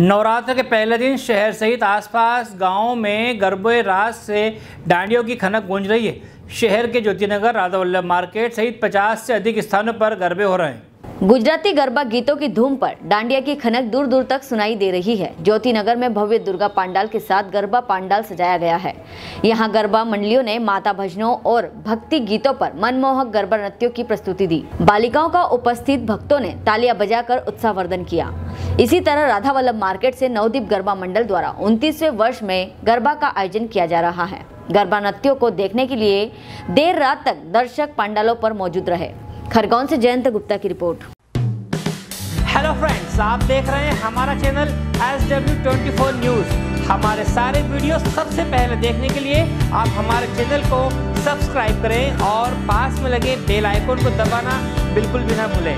नवरात्र के पहले दिन शहर सहित आसपास गाँवों में गरबे रात से डांडियों की खनक गूंज रही है। शहर के ज्योतिनगर राधा वल्लभ मार्केट सहित 50 से अधिक स्थानों पर गरबे हो रहे हैं। गुजराती गरबा गीतों की धूम पर डांडिया की खनक दूर दूर तक सुनाई दे रही है। ज्योति नगर में भव्य दुर्गा पांडाल के साथ गरबा पांडाल सजाया गया है। यहाँ गरबा मंडलियों ने माता भजनों और भक्ति गीतों पर मनमोहक गरबा नृत्यों की प्रस्तुति दी। बालिकाओं का उपस्थित भक्तों ने तालियाँ बजाकर उत्साहवर्धन किया। इसी तरह राधा वल्लभ मार्केट से नवदीप गरबा मंडल द्वारा उनतीसवें वर्ष में गरबा का आयोजन किया जा रहा है। गरबा नृत्यों को देखने के लिए देर रात तक दर्शक पंडालों पर मौजूद रहे। खरगोन से जयंत गुप्ता की रिपोर्ट। हेलो फ्रेंड्स आप देख रहे हैं हमारा channel S W twenty four news हमारे सारे वीडियो सबसे पहले देखने के लिए आप हमारे चैनल को सब्सक्राइब करें और पास में लगे बेल आइकन को दबाना बिल्कुल भी ना भूलें।